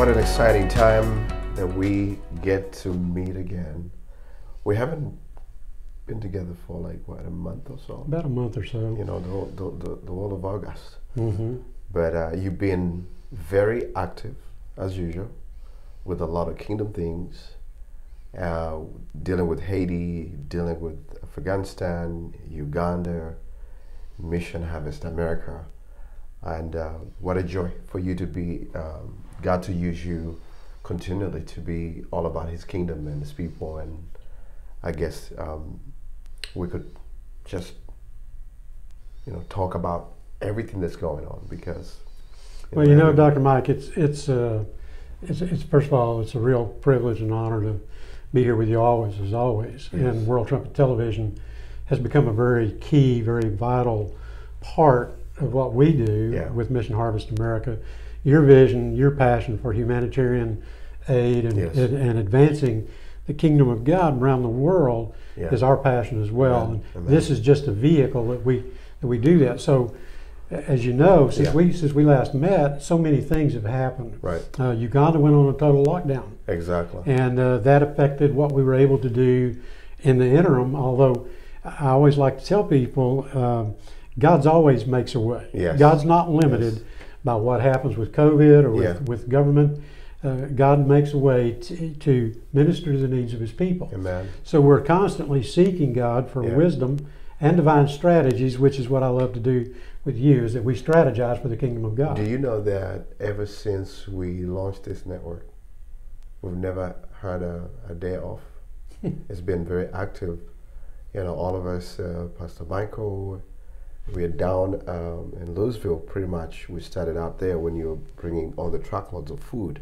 What an exciting time that we get to meet again. We haven't been together for like what a month or so. About a month or so. You know, the whole, the, the, the whole of August. Mm-hmm. But uh, you've been very active as usual with a lot of kingdom things, uh, dealing with Haiti, dealing with Afghanistan, Uganda, Mission Harvest America. And uh, what a joy for you to be, um, God to use you continually to be all about His kingdom and His people. And I guess um, we could just, you know, talk about everything that's going on because. Well, you know, Dr. Mike, it's it's uh, it's it's first of all, it's a real privilege and honor to be here with you always, as always. Yes. And World Trumpet Television has become a very key, very vital part of what we do Yeah. with Mission Harvest America. Your vision, your passion for humanitarian aid and, Yes. and, and advancing the kingdom of God around the world Yeah. is our passion as well. Amen. And Amen. this is just a vehicle that we that we do that. So, as you know, since Yeah. we since we last met, so many things have happened. Right, Uh, Uganda went on a total lockdown, exactly. and uh, that affected what we were able to do in the interim. Although I always like to tell people, um, God's always makes a way. Yes. God's not limited Yes. By what happens with COVID or with, Yeah. with government. Uh, God makes a way to, to minister to the needs of His people. Amen. So we're constantly seeking God for Yeah. wisdom and divine strategies, which is what I love to do with you, is that we strategize for the kingdom of God. Do you know that ever since we launched this network, we've never had a, a day off? it's been very active. You know, all of us, uh, Pastor Michael, we're down um, in Lewisville pretty much. We started out there when you were bringing all the truckloads of food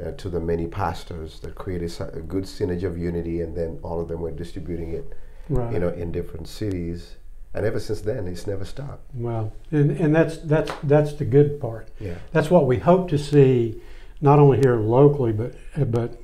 uh, to the many pastors that created a good synergy of unity, and then all of them were distributing it, right. you know, in different cities. And ever since then, it's never stopped. well, and, and that's that's that's the good part. Yeah. That's what we hope to see, not only here locally, but but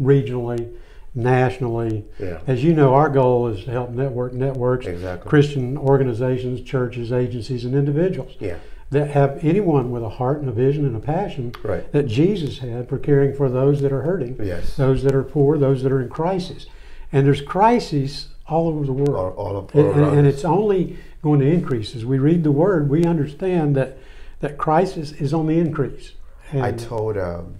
regionally, nationally. Yeah. As you know, our goal is to help network networks, Exactly. Christian organizations, churches, agencies, and individuals Yeah. that have anyone with a heart and a vision and a passion Right. that Jesus had for caring for those that are hurting, Yes. those that are poor, those that are in crisis. And there's crises all over the world. all, all of And, all and- and it's only going to increase. As we read the word, we understand that, that crisis is on the increase. And I told, um,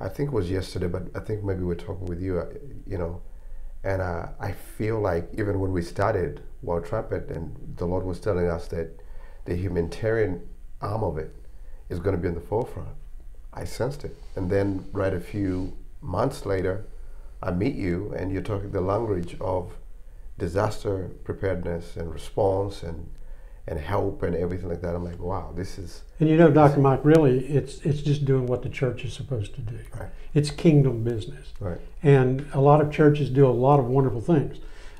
I think it was yesterday, but I think maybe we're talking with you, uh, you know, and uh, I feel like even when we started World Trumpet, and the Lord was telling us that the humanitarian arm of it is going to be in the forefront. I sensed it, and then right a few months later, I meet you, and you're talking the language of disaster preparedness and response and and help and everything like that. I'm like, wow, this is and you know, Dr. Mike, really, it's it's just doing what the church is supposed to do. Right. It's kingdom business, right. and a lot of churches do a lot of wonderful things.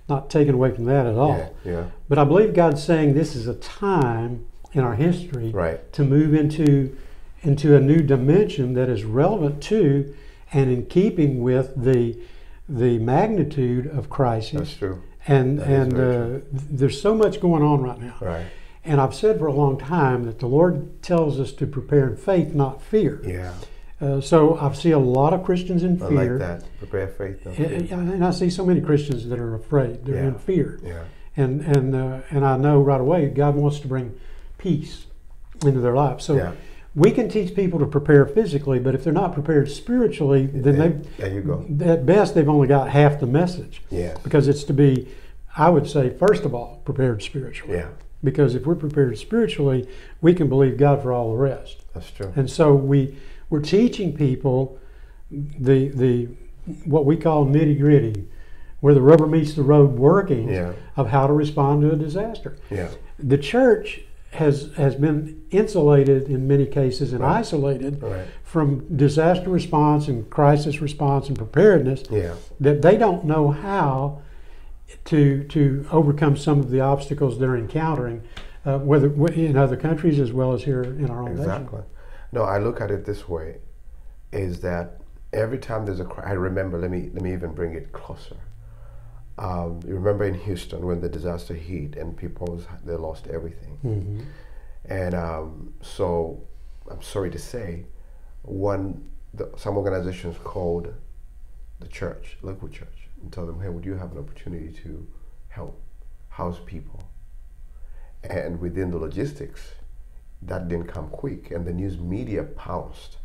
Not taken away from that at all. Yeah, yeah, But I believe God's saying this is a time in our history right. to move into into a new dimension that is relevant to and in keeping with the the magnitude of crisis. That's true. And that and uh, there's so much going on right now Right. and I've said for a long time that the Lord tells us to prepare in faith not fear Yeah. uh, so I see a lot of Christians in fear. I like that. Prepare faith. and, and I see so many Christians that are afraid they're in fear Yeah. and and uh, and I know right away God wants to bring peace into their lives. So yeah. We can teach people to prepare physically, but if they're not prepared spiritually, then they There you go. at best they've only got half the message Yes. because it's to be, I would say, first of all, prepared spiritually. Yeah. Because if we're prepared spiritually, we can believe God for all the rest. That's true. And so we we're teaching people the the what we call nitty gritty, where the rubber meets the road working Yeah. of how to respond to a disaster. Yeah. The church has has been insulated in many cases and Right. isolated Right. from disaster response and crisis response and preparedness Yeah. that they don't know how to to overcome some of the obstacles they're encountering, uh, whether in other countries as well as here in our own nation. Exactly. No, I look at it this way: is that every time there's a cri- I remember. Let me let me even bring it closer. Um, you remember in Houston when the disaster hit and people was, they lost everything, Mhm. and um, so I'm sorry to say, one the, some organizations called the church, local church, and tell them, hey, would you have an opportunity to help house people? And within the logistics, that didn't come quick, and the news media pounced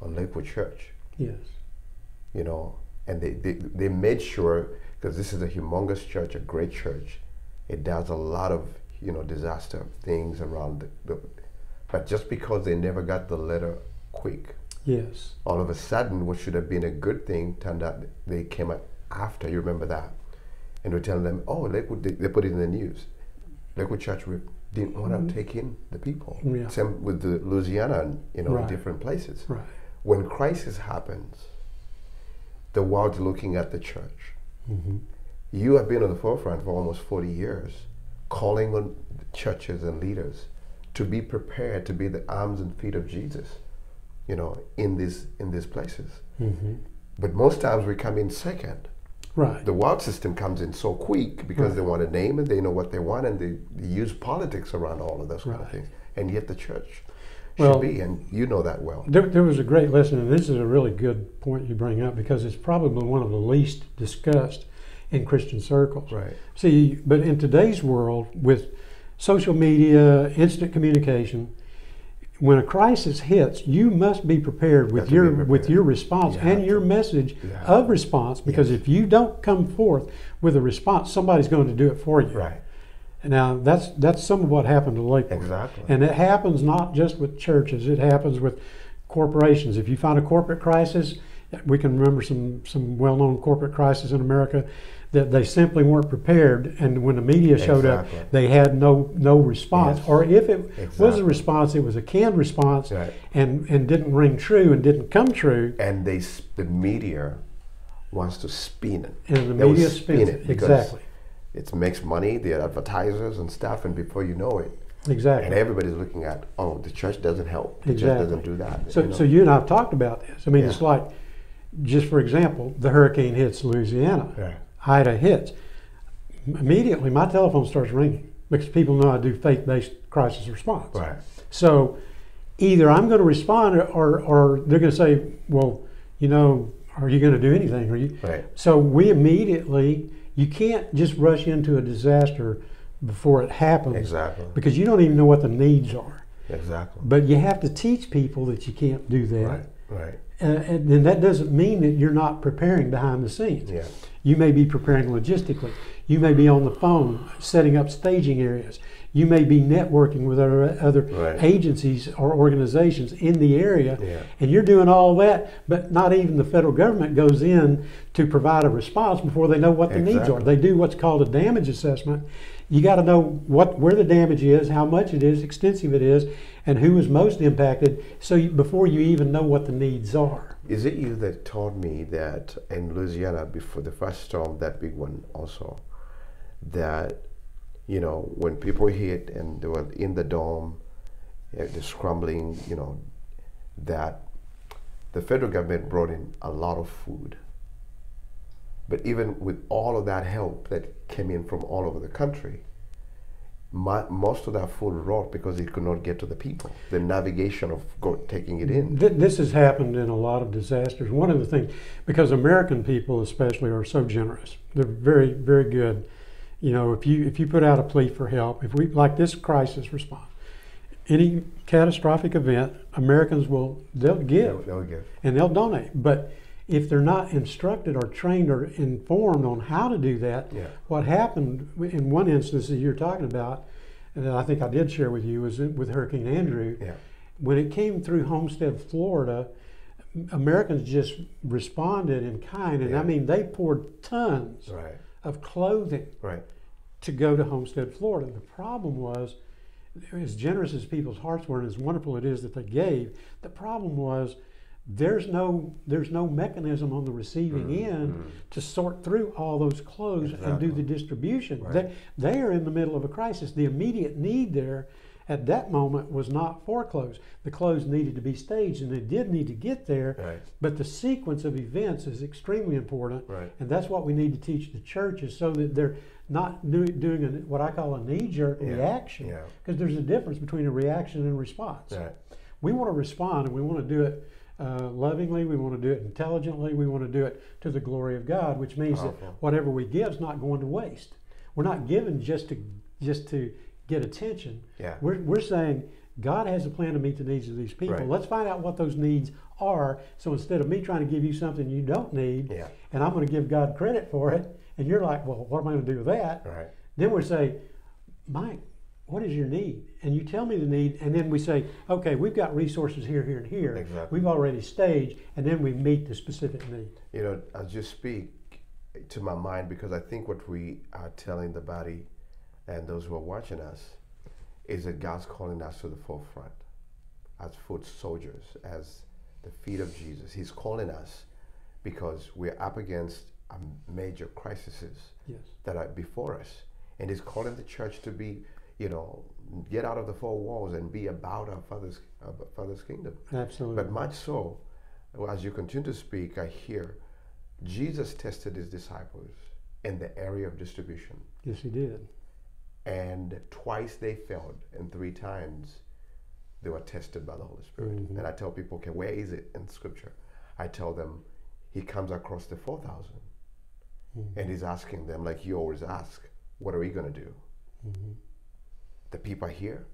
on Lakewood Church. Yes. You know, and they, they, they made sure, because this is a humongous church, a great church, it does a lot of, you know, disaster things around the, the but just because they never got the letter quick, Yes. all of a sudden, what should have been a good thing turned out they came out after. You remember that? And we're telling them, oh, Lakewood, they, they put it in the news. Lakewood Church we didn't want to Mhm. take in the people. Yeah. Same with the Louisiana and you know Right. different places. Right. When crisis happens, the world's looking at the church. Hmm You have been on the forefront for almost 40 years, calling on churches and leaders to be prepared to be the arms and feet of Jesus, you know, in these in these places. hmm But most times we come in second. Right. The world system comes in so quick because Right. they want a name and they know what they want and they, they use politics around all of those kind of things. And yet the church Well- should be, and you know that well. There, there was a great lesson, and this is a really good point you bring up because it's probably one of the least discussed in Christian circles. Right. See, but in today's world, with social media, instant communication, when a crisis hits, you must be prepared with your be with your response You and your to. message You of response. Because Yes. if you don't come forth with a response, somebody's going to do it for you. Right. Now, that's that's some of what happened to Lakewood. Exactly. And it happens not just with churches, it happens with corporations. If you find a corporate crisis, we can remember some, some well known corporate crises in America that they simply weren't prepared. And when the media showed Exactly. up, they had no, no response. Yes. Or if it was a response, it was a canned response Right. and, and didn't ring true and didn't come true. and they the media wants to spin it. And the They media spin spins it it. because Exactly. It makes money. They're advertisers and stuff, and before you know it, Exactly. and everybody's looking at, oh, the church doesn't help. The Exactly. church doesn't do that. So, you know? so you and I have talked about this. I mean, Yeah. it's like, just for example, the hurricane hits Louisiana. Yeah. Ida hits. Immediately, my telephone starts ringing because people know I do faith-based crisis response. Right. So, either I'm going to respond, or, or, or they're going to say, "Well, you know, are you going to do anything?" Are you? Right. So we immediately, you can't just rush into a disaster before it happens Exactly. because you don't even know what the needs are. Exactly. But you have to teach people that you can't do that. Right. Right. Uh, and, and that doesn't mean that you're not preparing behind the scenes. Yeah. You may be preparing logistically. You may be on the phone setting up staging areas. You may be networking with other, other Right. agencies or organizations in the area. Yeah. And you're doing all that, but not even the federal government goes in to provide a response before they know what the needs are. They do what's called a damage assessment. You got to know what where the damage is, how much it is, extensive it is, and who is most impacted. So you, before you even know what the needs are. Is it you that told me that in Louisiana before the first storm, that big one also, that you know when people were hit and they were in the dome, uh, the scrambling, you know, that the federal government brought in a lot of food. But even with all of that help that came in from all over the country, my, most of that food rot because it could not get to the people. The navigation of go, taking it in. Th- This has happened in a lot of disasters. One of the things, because American people especially are so generous, they're very, very good. You know, if you if you put out a plea for help, if we like this crisis response, any catastrophic event, Americans will they'll give They'll give. and they'll donate. But if they're not instructed or trained or informed on how to do that, Yeah. what happened in one instance that you're talking about, and that I think I did share with you, was with Hurricane Andrew Yeah. when it came through Homestead, Florida, Americans just responded in kind, and Yeah. I mean they poured tons Right. Of clothing Right. to go to Homestead, Florida. The problem was, as generous as people's hearts were, and as wonderful it is that they gave, the problem was there's no there's no mechanism on the receiving Mm, end mm. to sort through all those clothes and do the distribution. Right. They, they are in the middle of a crisis. The immediate need there at that moment was not foreclosed. The clothes needed to be staged and they did need to get there, Right. but the sequence of events is extremely important. Right. And that's what we need to teach the churches so that they're not do, doing a, what I call a knee jerk Yeah. reaction. Yeah. Because there's a difference between a reaction and a response. Right. We want to respond and we want to do it uh, lovingly. We want to do it intelligently. We want to do it to the glory of God, which means that whatever we give is not going to waste. We're not given just to just to get attention. Yeah. We're, we're saying God has a plan to meet the needs of these people. Right. Let's find out what those needs are. So instead of me trying to give you something you don't need, Yeah. and I'm going to give God credit for it, and you're like, well, what am I going to do with that? Right. Then we say, Mike, what is your need? And you tell me the need, and then we say, okay, we've got resources here, here, and here. Exactly. We've already staged, and then we meet the specific need. You know, I'll just speak to my mind because I think what we are telling the body and those who are watching us is that God's calling us to the forefront as foot soldiers, as the feet of Jesus. He's calling us because we're up against major crises Yes. that are before us. And He's calling the church to be, you know, get out of the four walls and be about our Father's, our Father's kingdom. Absolutely. But much so, as you continue to speak, I hear Jesus tested his disciples in the area of distribution. yes, he did. And twice they failed, and three times they were tested by the Holy Spirit. Mhm. And I tell people, okay, where is it in Scripture? I tell them, he comes across the 4,000 Mhm. and he's asking them, like you always ask, what are we going to do? Mhm. The people are here,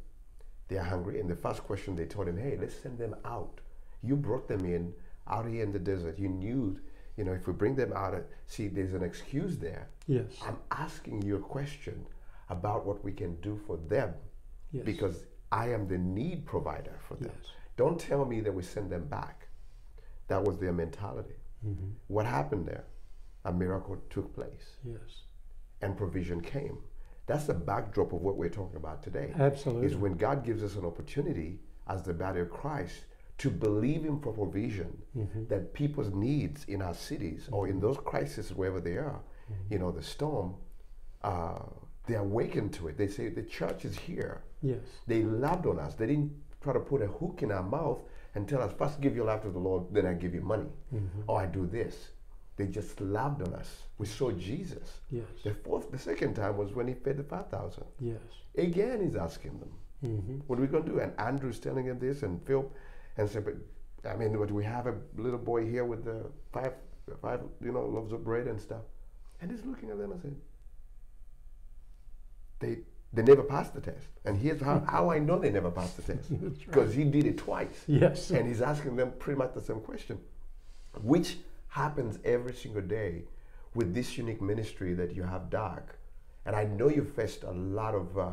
they are hungry. And the first question they told him, hey, let's send them out. You brought them in out here in the desert. You knew, you know, if we bring them out, see, there's an excuse there. Yes. I'm asking you a question about what we can do for them yes. because I am the need provider for them. Yes. Don't tell me that we send them back. That was their mentality. Mhm. What happened there? A miracle took place Yes. and provision came. That's the backdrop of what we're talking about today. Absolutely. Is when God gives us an opportunity as the body of Christ to believe Him for provision Mhm. that people's needs in our cities or in those crises wherever they are, you know, the storm, uh, they awakened to it. They say the church is here. Yes. They loved on us. They didn't try to put a hook in our mouth and tell us, first give your life to the Lord, then I give you money. Mhm. Or I do this. They just loved on us. We saw Jesus. Yes. The fourth, the second time was when he fed the 5,000. Yes. Again, he's asking them, hmm what are we going to do? And Andrew's telling him this, and Phil, and said, but I mean, but we have a little boy here with the five, five, you know, loaves of bread and stuff. And he's looking at them and saying, they, they never passed the test. And here's how, how I know they never passed the test. That's right. Because he did it twice. Yes. And he's asking them pretty much the same question, which happens every single day with this unique ministry that you have, Dark. And I know you faced a lot of uh,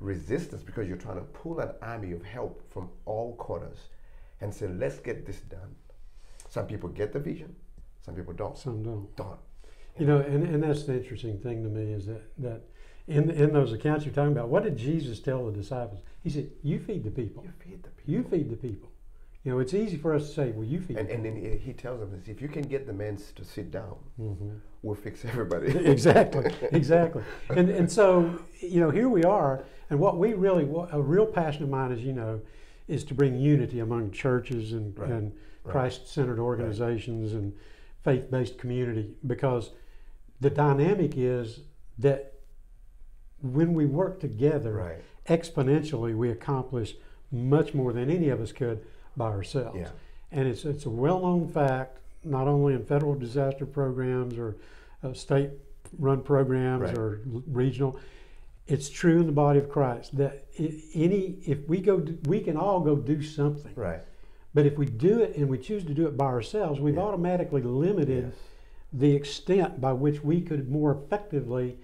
resistance because you're trying to pull an army of help from all corners and say, let's get this done. Some people get the vision, some people don't. Some don't. Don't. You know, and, and that's the interesting thing to me is that, that in, in those accounts you're talking about, what did Jesus tell the disciples? He said, You feed the people. You feed the people. You feed the people. You know, it's easy for us to say, Well, you feed And, the and then he- he tells them this if you can get the men to sit down, hmm we'll fix everybody. exactly, exactly. And and so you know, here we are, and what we really, what, a real passion of mine, as you know, is to bring unity among churches and, Right, and right. Christ-centered organizations and faith-based community, because the dynamic is that when we work together, Right. exponentially, we accomplish much more than any of us could by ourselves. Yeah. And it's, it's a well known fact, not only in federal disaster programs or uh, state run programs Right. or regional, it's true in the body of Christ that any, if we go, we can all go do something. Right. But if we do it and we choose to do it by ourselves, we've Yeah. automatically limited Yes. the extent by which we could more effectively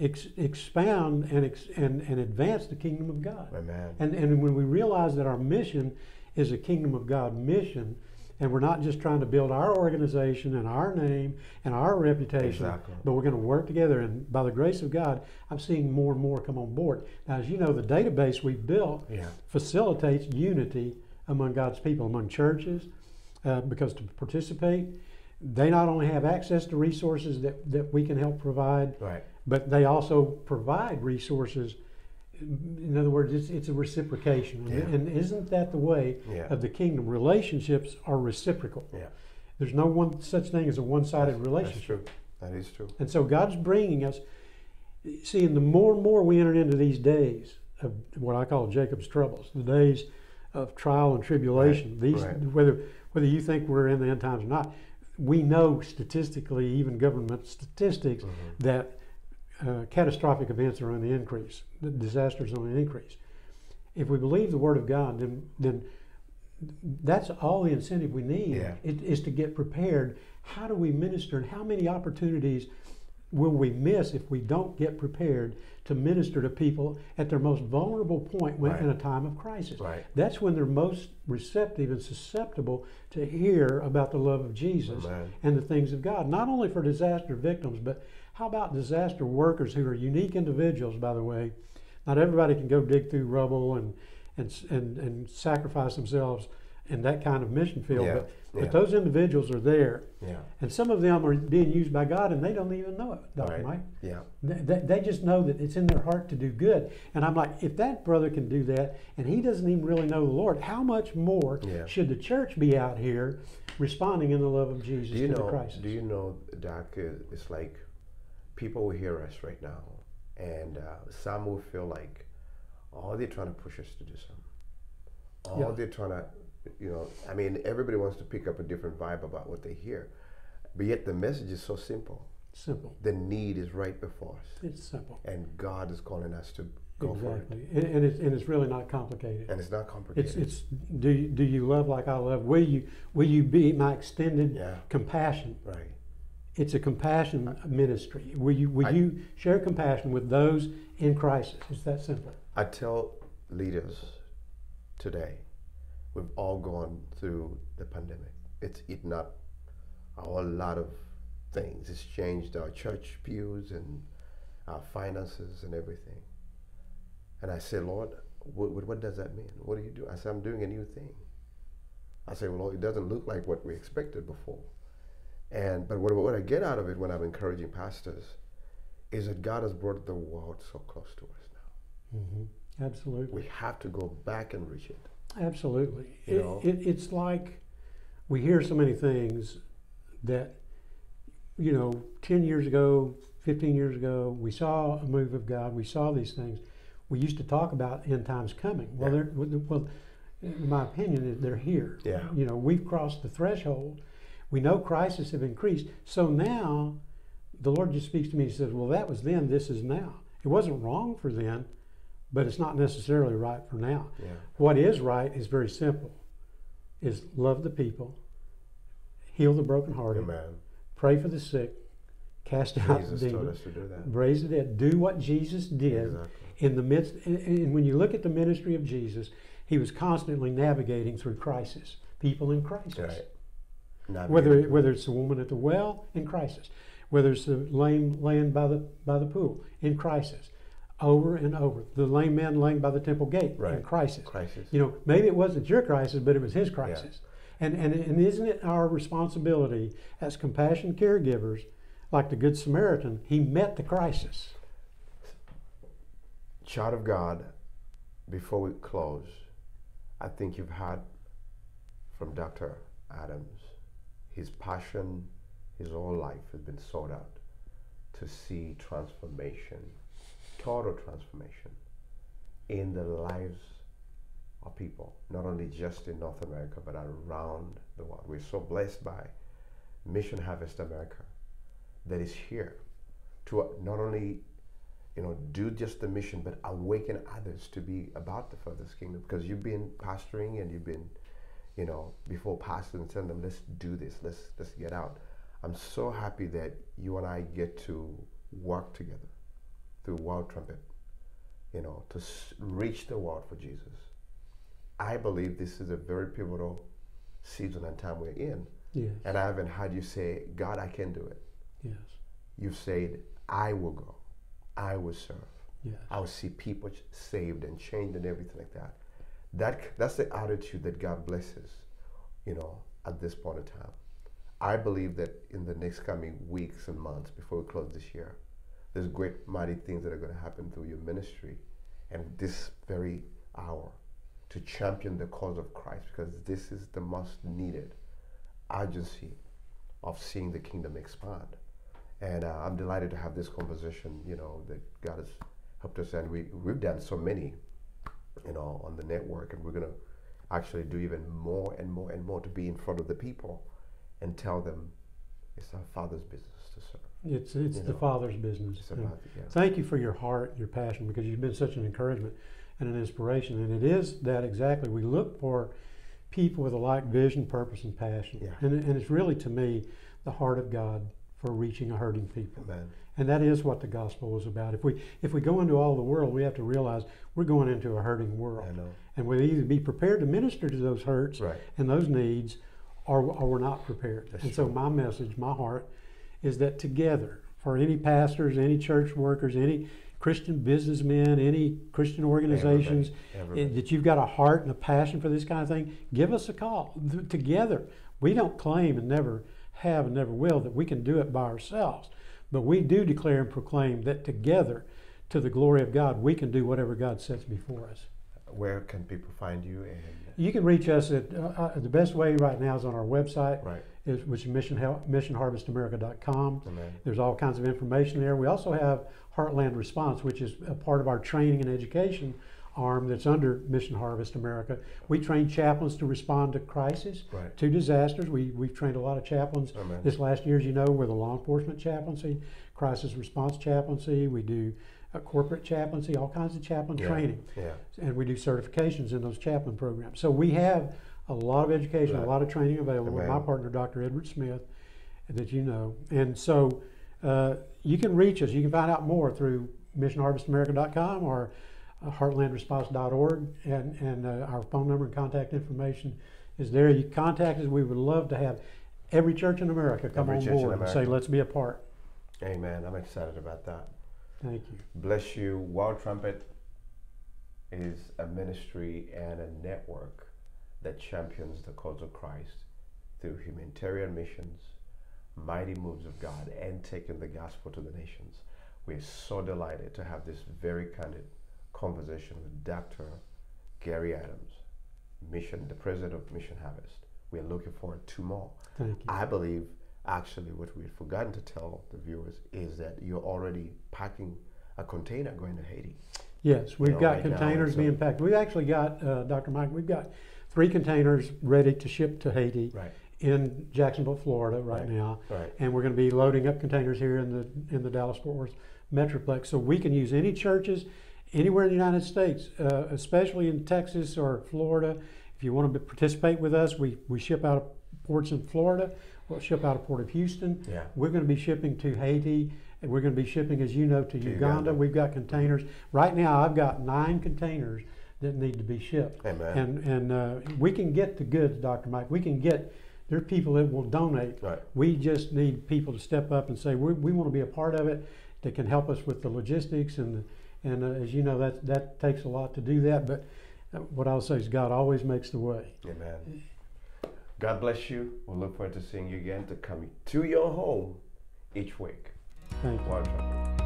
ex- expound and, ex- and, and advance the kingdom of God. Amen. And, and when we realize that our mission is a kingdom of God mission, and we're not just trying to build our organization and our name and our reputation, Exactly. but we're going to work together. And by the grace of God, I'm seeing more and more come on board. Now, as you know, the database we've built Yeah. facilitates unity among God's people, among churches, uh, because to participate, they not only have access to resources that, that we can help provide, Right. But they also provide resources. In other words, it's, it's a reciprocation. Yeah. And, and isn't that the way Yeah. of the kingdom? Relationships are reciprocal. Yeah. There's no one such thing as a one sided relationship. That's true. That is true. And so God's bringing us, see, and the more and more we enter into these days of what I call Jacob's troubles, the days of trial and tribulation, Right, these right. whether whether you think we're in the end times or not, we know statistically, even government statistics, Mhm. that uh, catastrophic events are on the increase, the disasters on the increase. If we believe the Word of God, then then that's all the incentive we need Yeah. it, is to get prepared. How do we minister, and how many opportunities will we miss if we don't get prepared to minister to people at their most vulnerable point when, Right. in a time of crisis? Right. That's when they're most receptive and susceptible to hear about the love of Jesus Amen. and the things of God. Not only for disaster victims, but how about disaster workers who are unique individuals, by the way? Not everybody can go dig through rubble and, and, and, and sacrifice themselves in that kind of mission field, Yeah, but, but those individuals are there. Yeah. And some of them are being used by God and they don't even know it, Dr. Right. Mike. Yeah. They, they- just know that it's in their heart to do good. And I'm like, if that brother can do that and he doesn't even really know the Lord, how much more Yeah. should the church be out here responding in the love of Jesus Do you to the know? crisis? Do you know, Doc? uh, It's like people will hear us right now, and uh, some will feel like, oh, they're trying to push us to do something. Oh, Yeah. they're trying to, you know. I mean, everybody wants to pick up a different vibe about what they hear, but yet the message is so simple. simple. The need is right before us, It's simple. and God is calling us to go for it. exactly. And, and, it's, and it's really not complicated. And it's not complicated. It's, it's do, you, do you love like I love? Will you, will you be my extended Yeah. compassion? right. It's a compassion ministry. Will you, will I- you share compassion with those in crisis? It's that simple. I tell leaders today, we've all gone through the pandemic. It's eaten up a whole lot of things. It's changed our church pews and our finances and everything. And I say, Lord, what, what, what does that mean? What do you do? I say, I'm doing a new thing. I say, well, Lord, it doesn't look like what we expected before. And but what, what I get out of it when I'm encouraging pastors is that God has brought the world so close to us now hmm Absolutely. we have to go back and reach it. Absolutely. You It, know? it, it's like we hear so many things that, you know, 10 years ago, 15 years ago, we saw a move of God, we saw these things. We used to talk about end times coming. Well, Yeah. they're, well, in my opinion, is they're here. Yeah. You know, we've crossed the threshold. We know crises have increased. So now the Lord just speaks to me and says, Well, that was then, this is now. It wasn't wrong for then, but it's not necessarily right for now. Yeah. What is right is very simple. Is love the people, heal the brokenhearted, Amen. pray for the sick, cast out Jesus told demons, us to do that. raise the dead. Do what Jesus did Exactly. in the midst. And, and when you look at the ministry of Jesus, he was constantly navigating through crisis, people in crisis. Right. Not Whether being- whether it's the woman at the well in crisis, whether it's the lame laying by the by the pool in crisis, over and over. The lame man laying by the temple gate in crisis. crisis. You know, maybe it wasn't your crisis, but it was his crisis. And, and, and isn't it our responsibility as compassion caregivers, like the Good Samaritan, he met the crisis. Child of God, before we close, I think you've had from Dr. Adams, his passion, his whole life has been sought out to see transformation, total transformation in the lives of people, not only just in North America, but around the world. We're so blessed by Mission Harvest America that is here to not only you know, do just the mission, but awaken others to be about the Father's kingdom. Because you've been pastoring and you've been, you know, before pastors and telling them, let's do this, let's let's get out. I'm so happy that you and I get to work together through World Trumpet, you know, to s- reach the world for Jesus. I believe this is a very pivotal season and time we're in. Yes. And I haven't had you say, God, I can do it. Yes. You've said, I will go. I will serve. Yes. I will see people saved and changed and everything like that. That that's the attitude that God blesses, you know, at this point in time. I believe that in the next coming weeks and months before we close this year, there's great mighty things that are going to happen through your ministry and this very hour to champion the cause of Christ because this is the most needed urgency of seeing the kingdom expand. And uh, I'm delighted to have this conversation, you know, that God has helped us. And we, we've done so many, you know, on the network. And we're going to actually do even more and more and more to be in front of the people and tell them it's our Father's business to serve. It's it's You the know, Father's business. It's about yeah. Thank you for your heart, your passion, because you've been such an encouragement and an inspiration. And it is that exactly. We look for people with a like vision, purpose, and passion. Yeah. And, and it's really, to me, the heart of God for reaching a hurting people. Amen. And that is what the gospel is about. If we if we go into all the world, we have to realize we're going into a hurting world. I know. And we either be prepared to minister to those hurts Right. and those needs, or, or we're not prepared. That's and so my message, my heart, is that together, for any pastors, any church workers, any Christian businessmen, any Christian organizations, Everybody, everybody. eh, that you've got a heart and a passion for this kind of thing, give us a call. Together, we don't claim and never have and never will that we can do it by ourselves, but we do declare and proclaim that together, to the glory of God, we can do whatever God sets before us. Where can people find you? And You can reach us at uh, uh, the best way right now is on our website, right. is, which is mission, missionharvestamerica.com. Amen. There's all kinds of information there. We also have Heartland Response, which is a part of our training and education arm that's under Mission Harvest America. We train chaplains to respond to crisis, Right. to disasters. We, we've trained a lot of chaplains Amen. this last year, as you know, we're the law enforcement chaplaincy, crisis response chaplaincy. We do uh, corporate chaplaincy, all kinds of chaplain Yeah. training Yeah. and we do certifications in those chaplain programs. So we have a lot of education, Right. a lot of training available with my partner, Dr. Edward Smith, that you know. And so uh, you can reach us. You can find out more through missionharvestamerica.com or heartlandresponse.org, and, and uh, our phone number and contact information is there. You contact us. We would love to have every church in America come Every on board and say, let's be a part. Amen. I'm excited about that. Thank you. Bless you. World Trumpet is a ministry and a network that champions the cause of Christ through humanitarian missions, mighty moves of God, and taking the gospel to the nations. We're so delighted to have this very candid conversation with Dr. Gary Adams, Mission, the president of Mission Harvest. We're looking forward to more. Thank you. I believe actually what we've forgotten to tell the viewers is that you're already packing a container going to Haiti. Yes, we've know, got right now, containers so- being packed. We've actually got, uh, Dr. Mike, we've got three containers ready to ship to Haiti Right. in Jacksonville, Florida, right, Right. now. Right. And we're going to be loading up containers here in the in the Dallas Fort Worth metroplex, so we can use any churches anywhere in the United States, uh, especially in Texas or Florida. If you want to participate with us, we we ship out of ports in Florida. We'll ship out of Port of Houston. Yeah. We're going to be shipping to Haiti, and we're going to be shipping, as you know, to, Uganda. Uganda. We've got containers. Right now, I've got nine containers that need to be shipped. Amen. And and uh, we can get the goods, Dr. Mike. We can get. There are people that will donate. Right. We just need people to step up and say we, we want to be a part of it. That can help us with the logistics and and uh, as you know that that takes a lot to do that. But uh, what I'll say is God always makes the way. Amen. God bless you. We'll look forward to seeing you again to come to your home each week. Thank you. Trumpet.